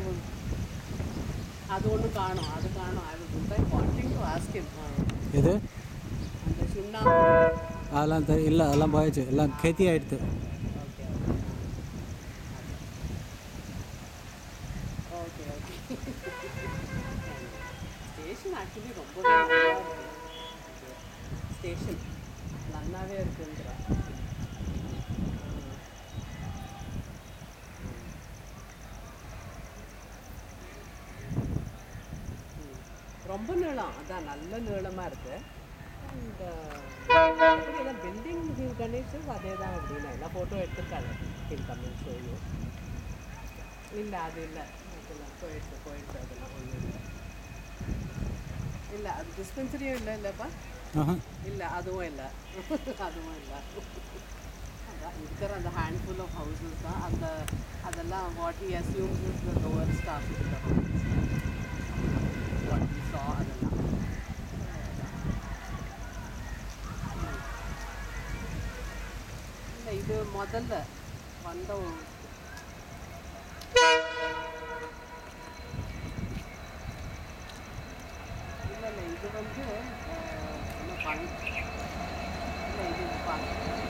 was- அது ஒன்று காணும் அது காணும் I was wanting to ask him எது அந்த சுண்ணாம்பு அதெல்லாம் தெ இல்லை அதெல்லாம் போயிடுச்சு எல்லாம் கேத்தி ஆயிடுத்து. Okay okay. Okay station actually நல்லாவே இருக்குங்கிறா ரொம்ப நீளம். அதான் நல்ல நீளமாக இருக்கு. இந்த பில்டிங் கணேஷ் அதே தான் அப்படின்னு எல்லாம் ஃபோட்டோ எடுத்துருக்காங்க கில் கம்மிங் ஷோயூ இல்லை அது இல்லை. அதெல்லாம் போயிடுச்சு போயிடுச்சு. அதெல்லாம் ஒன்றும் இல்லை. இல்லை அது டிஸ்பென்சரியும் இல்லை இல்லைப்பா. இல்லை அதுவும் இல்லை. அதுவும் இல்லை. அதான் இருக்கிற அந்த ஹேண்ட்ஃபுல் ஆஃப் ஹவுசஸ் தான். அந்த அதெல்லாம் what he assumes is the lower staff what இது முதல்ல வந்த இல்லை இல்லை இது வந்து இல்லை இது பாருங்கள்